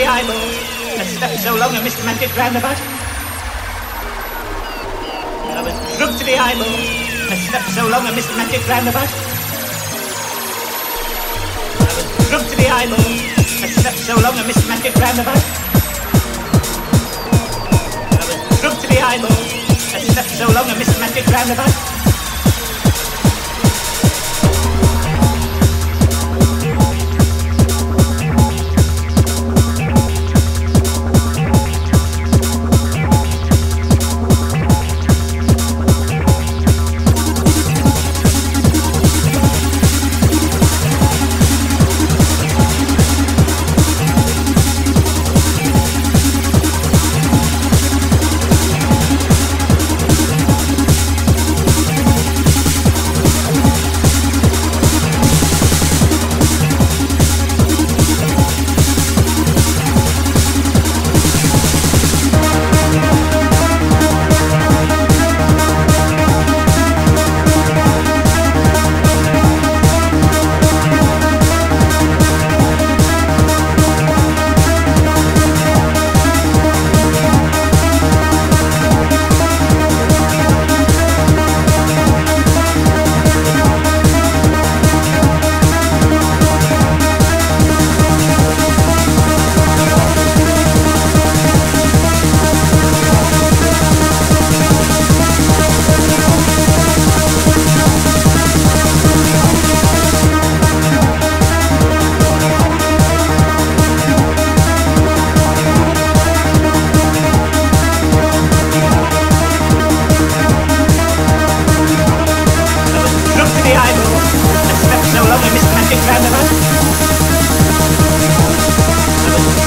the eyeballs. I slept so long I magic roundabout. I was drunk to the eyeballs. and slept so long I magic roundabout. I was drunk to the eyeballs. I slept so long I magic roundabout. I was drunk to the eyeballs. I slept so long I magic roundabout.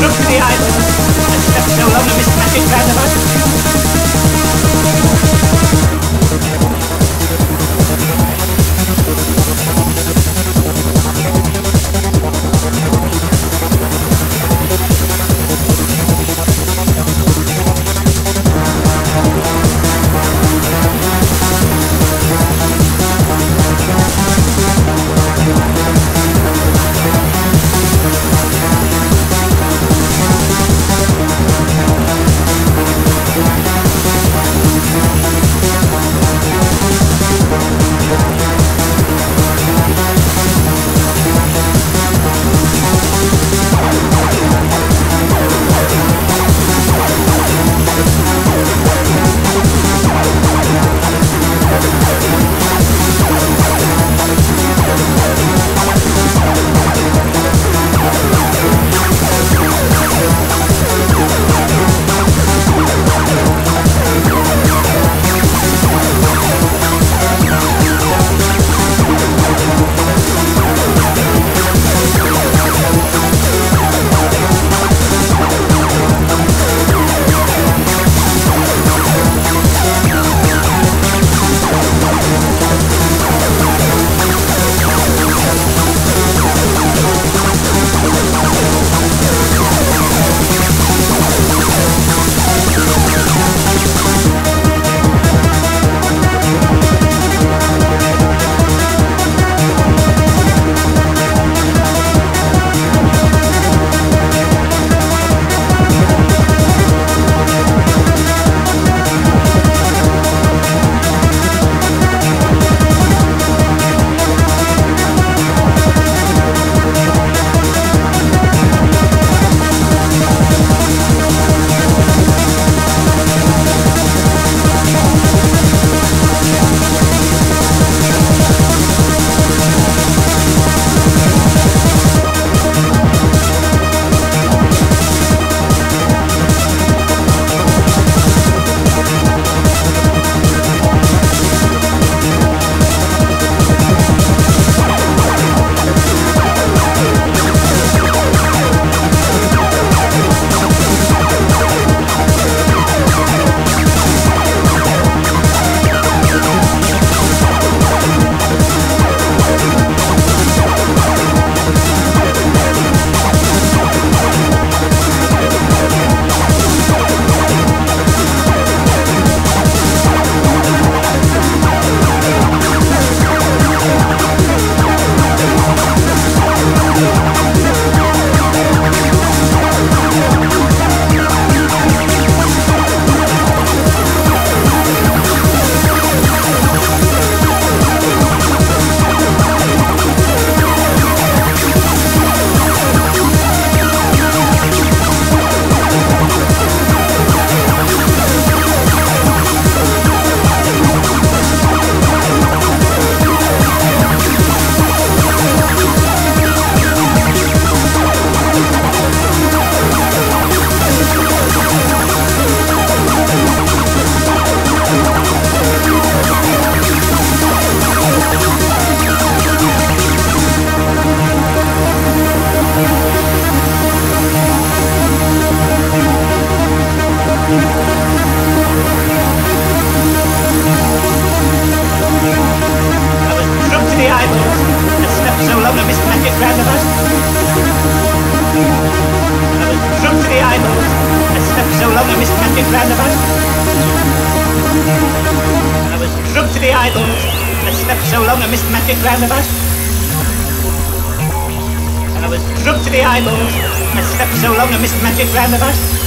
Look I the island and step. I was drunk to the eyeballs. I slept so long I missed magic roundabout. And I was drunk to the eyeballs. I slept so long I missed magic roundabout.